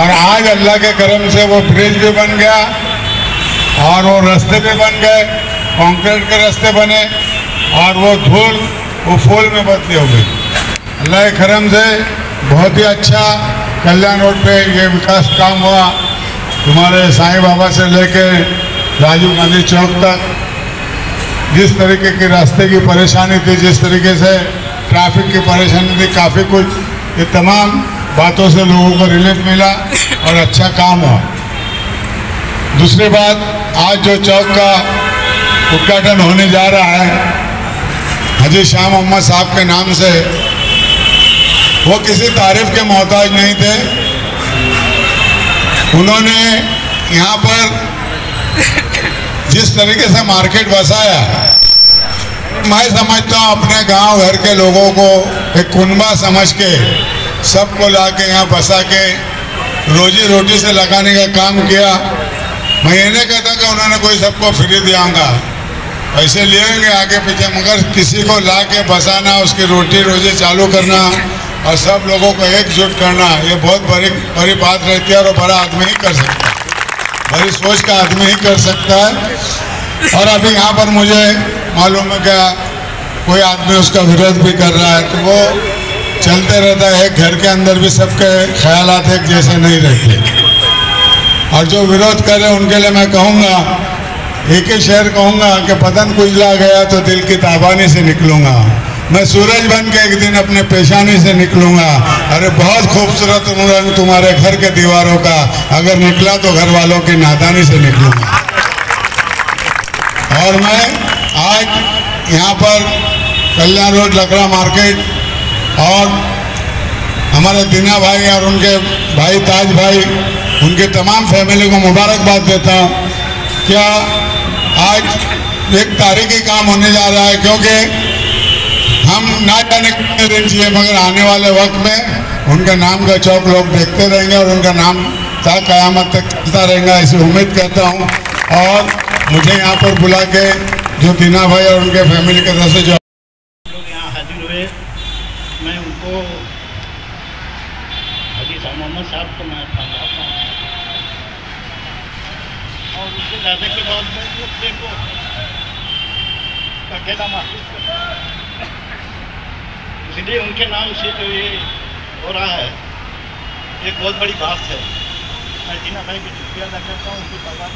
और आज अल्लाह के करम से वो ब्रिज भी बन गया, और वो रास्ते भी बन गए, कंक्रीट के रास्ते बने, और वो धूल, वो फूल में बदली हो गई। अल्लाह के करम से बहुत ही अच्छा कल्याण रोड पे ये विकास काम हुआ। तुम्हारे साईं बाबा से लेके राजीव गांधी चौक तक, जिस तरीके की रास्ते की परेशानी थी, जिस तरीके से ट्रैफ़िक की परेशानी थी, काफ़ी कुछ, ये तमाम बातों से लोगों को रिलीफ मिला और अच्छा काम हुआ। दूसरी बात, आज जो चौक का उद्घाटन होने जा रहा है, हजी शाह मोहम्मद साहब के नाम से, वो किसी तारीफ़ के मोहताज नहीं थे। उन्होंने यहाँ पर जिस तरीके से मार्केट बसाया, मैं समझता हूँ अपने गाँव घर के लोगों को एक कुनबा समझ के सबको ला के यहाँ बसा के रोजी रोटी से लगाने का काम किया। मैं ये नहीं कहता कि उन्होंने कोई सबको फ्री दियांगा पैसे लेंगे आगे पीछे, मगर किसी को ला के बसाना उसकी रोटी रोजी चालू करना और सब लोगों को एकजुट करना, ये बहुत बड़ी बड़ी बात रहती है और बड़ा आदमी ही कर सकता है। बड़ी सोच का आदमी ही कर सकता है। और अभी यहाँ पर मुझे मालूम है क्या, कोई आदमी उसका विरोध भी कर रहा है तो वो चलते रहता है घर के अंदर भी सबके ख्याल एक जैसे नहीं रहते। और जो विरोध कर रहे उनके लिए मैं कहूँगा, एक ही शेर कहूँगा कि पतन कुचला गया तो दिल की ताबानी से निकलूँगा। मैं सूरज बन के एक दिन अपने पेशानी से निकलूँगा। अरे, बहुत खूबसूरत रंग तुम्हारे घर के दीवारों का, अगर निकला तो घर वालों की नादानी से निकलूँगा। और मैं आज यहाँ पर कल्याण रोड, लकड़ा मार्केट और हमारे दीना भाई और उनके भाई ताज भाई, उनके तमाम फैमिली को मुबारकबाद देता हूँ। क्या आज एक तारीखी काम होने जा रहा है? क्योंकि हम ना जाने कितने दिन चाहिए मगर आने वाले वक्त में उनका नाम का चौक लोग देखते रहेंगे और उनका नाम ता कयामत तक चलता रहेगा ऐसी उम्मीद करता हूँ। और मुझे यहाँ पर बुला के जो दीना भाई और उनके फैमिली की तरफ़ से जो लोग यहाँ हाजिर हुए मैं उनको हाजी साहब मोहम्मद साहब को मैं धन्यवाद हूँ और उसके ज़्यादा के बाद मैं वो देखो अकेला महसूस करता। इसलिए उनके नाम से जो ये हो रहा है एक बहुत बड़ी बात है मैं जीना भाई की शुक्रिया अदा करता हूँ, उनकी बाबा